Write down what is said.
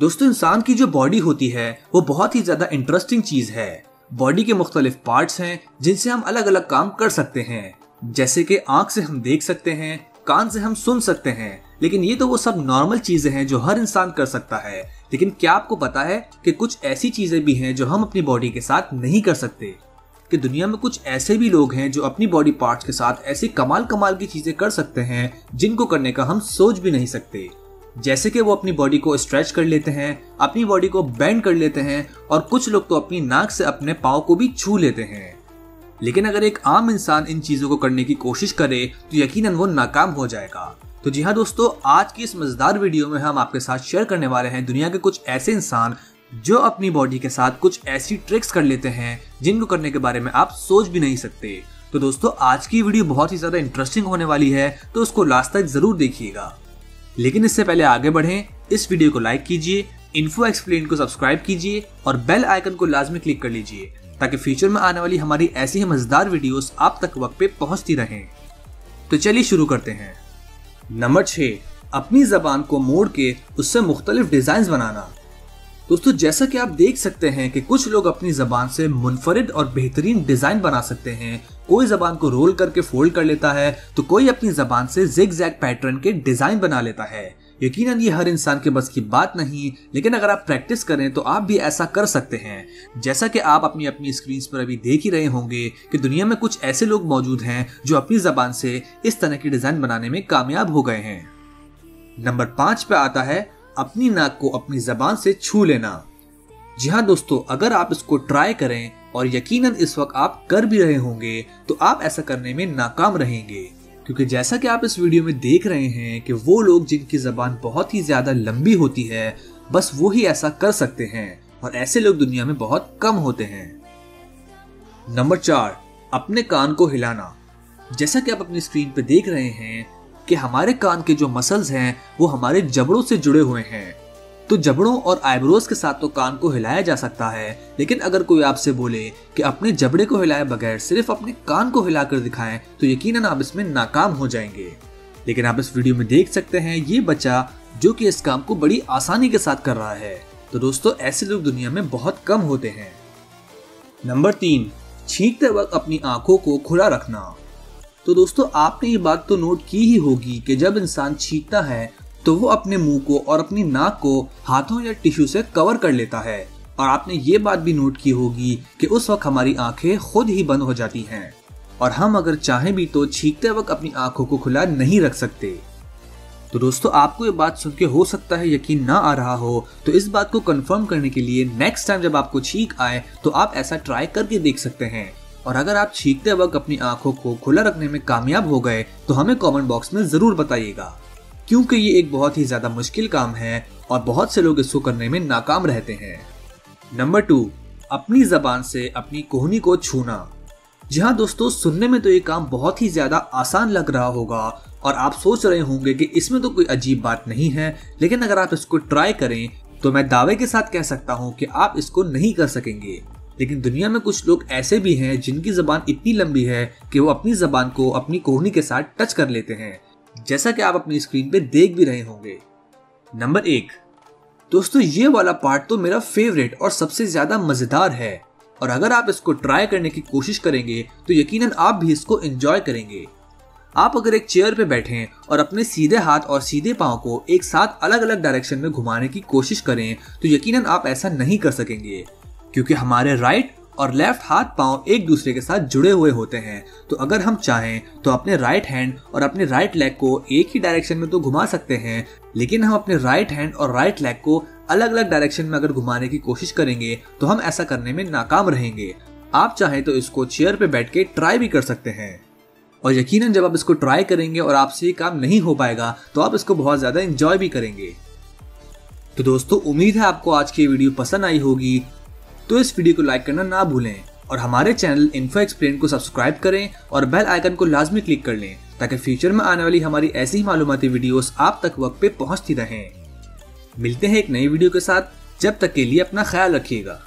दोस्तों, इंसान की जो बॉडी होती है, वो बहुत ही ज़्यादा इंटरेस्टिंग चीज़ है। बॉडी के मुख्तलिफ़ पार्ट्स हैं, जिनसे हम अलग अलग काम कर सकते हैं। जैसे कि आँख से हम देख सकते हैं, कान से हम सुन सकते हैं। लेकिन ये तो वो सब नॉर्मल चीज़ें हैं जो हर इंसान कर सकता है। लेकिन क्या आपको पता है कि कुछ ऐसी चीज़ें भी हैं जो हम अपनी बॉडी के साथ नहीं कर सकते? कि दुनिया में कुछ ऐसे भी लोग हैं जो अपनी बॉडी पार्ट्स के साथ ऐसी कमाल कमाल की चीज़ें कर सकते हैं, जिनको करने का हम सोच भी नहीं सकते। जैसे कि वो अपनी बॉडी को स्ट्रेच कर लेते हैं, अपनी बॉडी को बैंड कर लेते हैं और कुछ लोग तो अपनी नाक से अपने पाँव को भी छू लेते हैं। लेकिन अगर एक आम इंसान इन चीज़ों को करने की कोशिश करे तो यकीनन वो नाकाम हो जाएगा। तो जी हाँ दोस्तों, आज की इस मज़ेदार वीडियो में हम आपके साथ शेयर करने वाले हैं दुनिया के कुछ ऐसे इंसान जो अपनी बॉडी के साथ कुछ ऐसी ट्रिक्स कर लेते हैं, जिनको करने के बारे में आप सोच भी नहीं सकते। तो दोस्तों, आज की वीडियो बहुत ही ज़्यादा इंटरेस्टिंग होने वाली है तो उसको लास्ट तक ज़रूर देखिएगा। लेकिन इससे पहले आगे बढ़ें, इस वीडियो को लाइक कीजिए इन्फो एक्सप्लेन को सब्सक्राइब कीजिए और बेल आइकन को लाजमी क्लिक कर लीजिए, ताकि फ्यूचर में आने वाली हमारी ऐसी ही मज़ेदार वीडियोस आप तक वक्त पे पहुँचती रहें। तो चलिए शुरू करते हैं। नंबर छह, अपनी जबान को मोड़ के उससे मुख्तलिफ़ डिज़ाइन बनाना। दोस्तों, जैसा कि आप देख सकते हैं कि कुछ लोग अपनी जबान से मुनफरिद और बेहतरीन डिज़ाइन बना सकते हैं। कोई जबान को रोल करके फोल्ड कर लेता है तो कोई अपनी जबान से जिग जैग पैटर्न के डिज़ाइन बना लेता है। यकीनन, ये हर इंसान के बस की बात नहीं, लेकिन अगर आप प्रैक्टिस करें तो आप भी ऐसा कर सकते हैं। जैसा कि आप अपनी अपनी स्क्रीन पर अभी देख ही रहे होंगे कि दुनिया में कुछ ऐसे लोग मौजूद हैं, जो अपनी जबान से इस तरह की डिज़ाइन बनाने में कामयाब हो गए हैं। नंबर पाँच पे आता है अपनी नाक को अपनी जबान से छू लेना। जी हाँ दोस्तों, अगर आप इसको ट्राई करें और यकीनन इस वक्त आप कर भी रहे होंगे तो आप ऐसा करने में नाकाम रहेंगे। क्योंकि जैसा कि आप इस वीडियो में देख रहे हैं कि वो लोग जिनकी जबान बहुत ही ज़्यादा लंबी होती है, बस वो ही ऐसा कर सकते हैं और ऐसे लोग दुनिया में बहुत कम होते हैं। नंबर चार, अपने कान को हिलाना। जैसा कि आप अपनी स्क्रीन पर देख रहे हैं कि हमारे कान के जो मसल्स हैं, वो हमारे जबड़ों से जुड़े हुए हैं। तो जबड़ों और आईब्रोज के साथ तो कान को हिलाया जा सकता है, लेकिन अगर कोई आपसे बोले कि अपने जबड़े को हिलाए बगैर सिर्फ़ अपने कान को हिलाकर दिखाएँ तो यकीनन आप इसमें नाकाम हो जाएँगे। लेकिन आप इस वीडियो में देख सकते हैं, ये बच्चा जो कि इस काम को बड़ी आसानी के साथ कर रहा है। तो दोस्तों, ऐसे लोग दुनिया में बहुत कम होते हैं। नंबर तीन, छींकते वक्त अपनी आँखों को खुला रखना। तो दोस्तों, आपने ये बात तो नोट की ही होगी कि जब इंसान छींकता है तो वो अपने मुँह को और अपनी नाक को हाथों या टिश्यू से कवर कर लेता है। और आपने ये बात भी नोट की होगी कि उस वक्त हमारी आँखें खुद ही बंद हो जाती हैं। और हम अगर चाहें भी तो छींकते वक्त अपनी आँखों को खुला नहीं रख सकते। तो दोस्तों, आपको ये बात सुन के हो सकता है यकीन ना आ रहा हो तो इस बात को कंफर्म करने के लिए नेक्स्ट टाइम जब आपको छींक आए तो आप ऐसा ट्राई करके देख सकते हैं। और अगर आप छींकते वक्त अपनी आँखों को खुला रखने में कामयाब हो गए तो हमें कमेंट बॉक्स में ज़रूर बताइएगा। क्योंकि ये एक बहुत ही ज़्यादा मुश्किल काम है और बहुत से लोग इसको करने में नाकाम रहते हैं। नंबर टू अपनी जबान से अपनी कोहनी को छूना। जी हाँ दोस्तों, सुनने में तो ये काम बहुत ही ज़्यादा आसान लग रहा होगा और आप सोच रहे होंगे कि इसमें तो कोई अजीब बात नहीं है, लेकिन अगर आप इसको ट्राई करें तो मैं दावे के साथ कह सकता हूँ कि आप इसको नहीं कर सकेंगे। लेकिन दुनिया में कुछ लोग ऐसे भी हैं जिनकी जबान इतनी लंबी है कि वो अपनी जबान को अपनी कोहनी के साथ टच कर लेते हैं, जैसा कि आप अपनी स्क्रीन पे देख भी रहे होंगे। नंबर एक, दोस्तों, ये वाला पार्ट तो मेरा फेवरेट और सबसे ज़्यादा मज़ेदार है। और अगर आप इसको ट्राई करने की कोशिश करेंगे तो यकीनन आप भी इसको एंजॉय करेंगे। आप अगर एक चेयर पे बैठे और अपने सीधे हाथ और सीधे पाँव को एक साथ अलग अलग डायरेक्शन में घुमाने की कोशिश करें तो यकीनन आप ऐसा नहीं कर सकेंगे। क्योंकि हमारे राइट और लेफ़्ट हाथ पाँव एक दूसरे के साथ जुड़े हुए होते हैं। तो अगर हम चाहें तो अपने राइट हैंड और अपने राइट लेग को एक ही डायरेक्शन में तो घुमा सकते हैं, लेकिन हम अपने राइट हैंड और राइट लेग को अलग अलग डायरेक्शन में अगर घुमाने की कोशिश करेंगे तो हम ऐसा करने में नाकाम रहेंगे। आप चाहें तो इसको चेयर पे बैठ के ट्राई भी कर सकते हैं। और यकीनन जब आप इसको ट्राई करेंगे और आपसे ये काम नहीं हो पाएगा तो आप इसको बहुत ज़्यादा इंजॉय भी करेंगे। तो दोस्तों, उम्मीद है आपको आज की वीडियो पसंद आई होगी। तो इस वीडियो को लाइक करना ना भूलें और हमारे चैनल इन्फो एक्सप्लेन को सब्सक्राइब करें और बेल आइकन को लाजमी क्लिक कर लें ताकि फ्यूचर में आने वाली हमारी ऐसी ही मालूमती वीडियोस आप तक वक्त पे पहुँचती रहें। मिलते हैं एक नई वीडियो के साथ। जब तक के लिए अपना ख्याल रखिएगा।